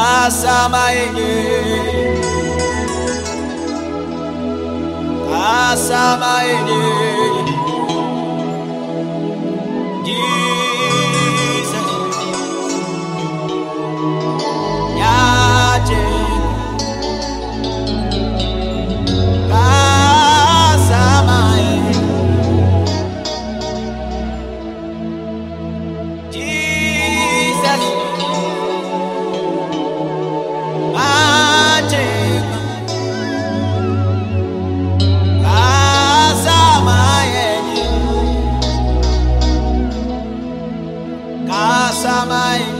Kasamaye Kasamaye Kasamaye Kasamaye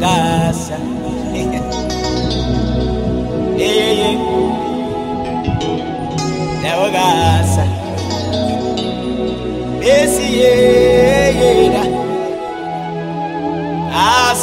ogasa Yeah, yeah, yeah. Se ogasa Esse yeah, yeah. Ah,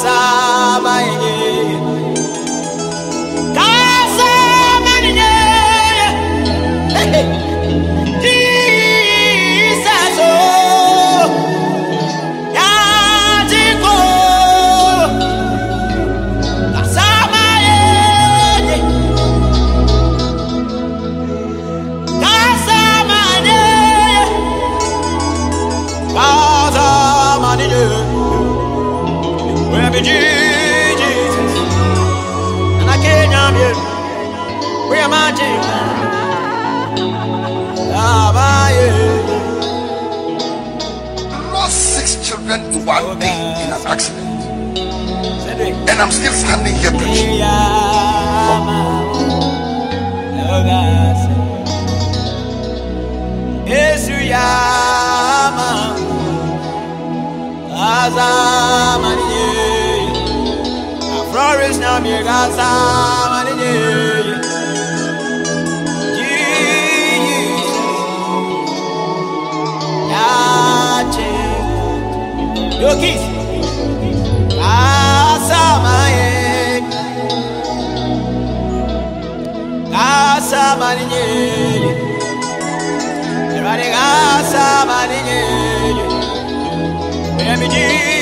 children in one day in an accident. And I'm still standing here preaching. Azamaniye Afroris na mi Yokis Asamaye Asamaye Everybody Asamaye Let me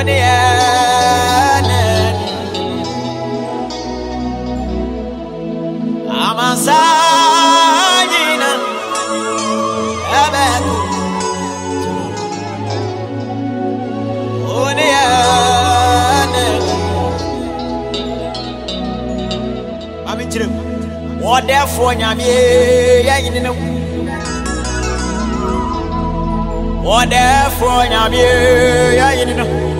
Mami kyerɛ mu wɔdɛfoɔ nyame yɛnyene no wɔdɛfoɔ nyame yɛnyene no waini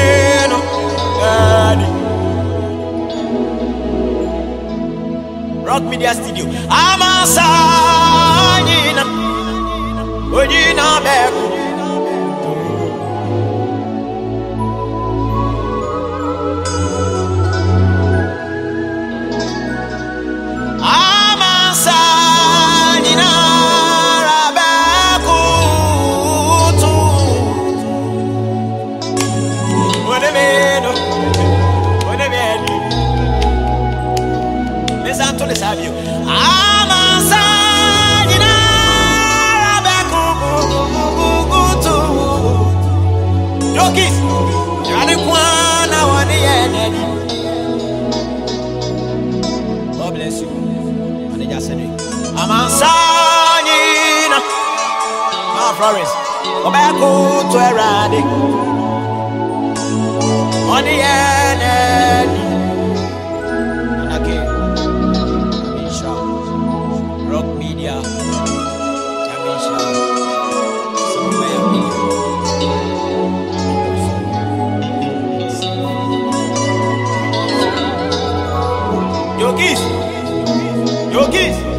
media studio. Amasa nyina ne gya sɛ de amansaa nyina maa florence ɔbɛko to awurade ɔne yɛ n'ani anake amenhyira rock media amenhyira sɛmobɛyɛ media Yo, Kiss. Portuguese.